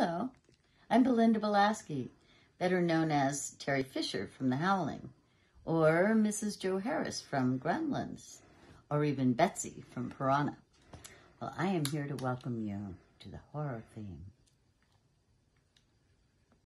Hello, I'm Belinda Balaski, better known as Terry Fisher from The Howling, or Mrs. Joe Harris from Gremlins, or even Betsy from Piranha. Well, I am here to welcome you to the horror theme.